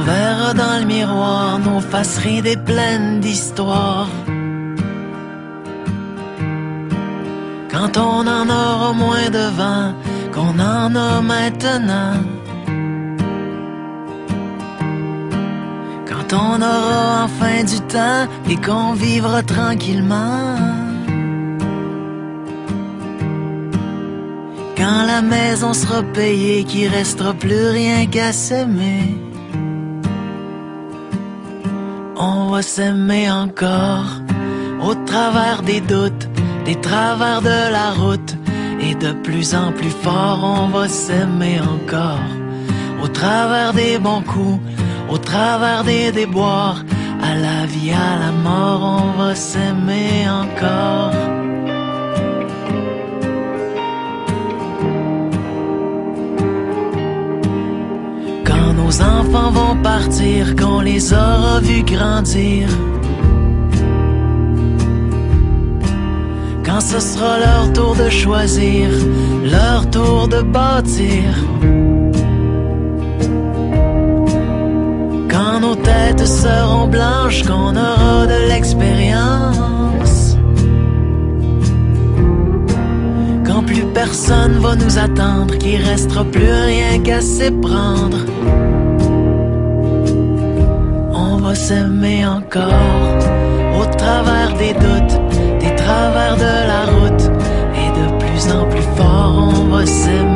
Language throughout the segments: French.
verra dans le miroir nos faces ridées pleines d'histoire. Quand on en aura moins de vent qu'on en a maintenant. Quand on aura enfin du temps et qu'on vivra tranquillement. Quand la maison sera payée, qu'il restera plus rien qu'à s'aimer. On va s'aimer encore au travers des doutes, des travers de la route. Et de plus en plus fort, on va s'aimer encore au travers des bons coups, au travers des déboires. À la vie, à la mort, on va s'aimer encore. Vont partir, qu'on les aura vus grandir. Quand ce sera leur tour de choisir, leur tour de bâtir. Quand nos têtes seront blanches, qu'on aura de l'expérience. Quand plus personne va nous attendre, qu'il restera plus rien qu'à s'éprendre. Va s'aimer encore au travers des doutes, des travers de la route. Et de plus en plus fort, on va s'aimer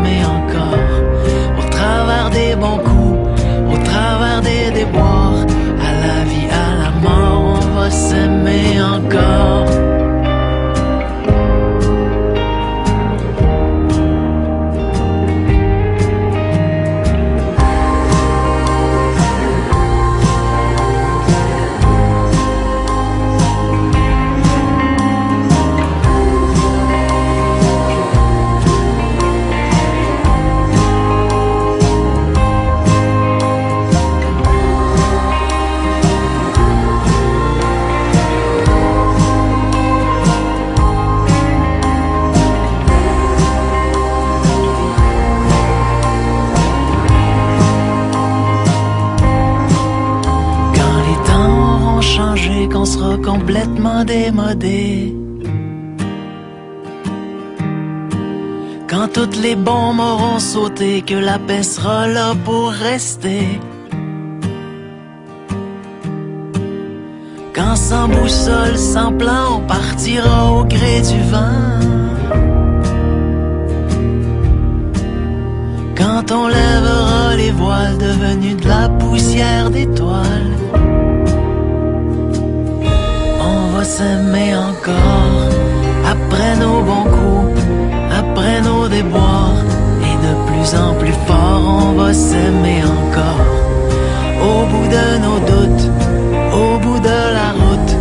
complètement démodé. Quand toutes les bombes auront sauté, que la paix sera là pour rester. Quand sans boussole, sans plan, on partira au gré du vent. Quand on lèvera les voiles devenus de la poussière d'étoiles. S'aimer encore après nos bons coups, après nos déboires. Et de plus en plus fort, on va s'aimer encore. Au bout de nos doutes, au bout de la route,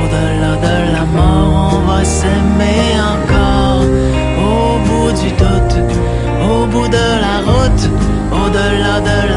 au-delà de la mort, on va s'aimer encore. Au bout du doute, au bout de la route, au-delà de la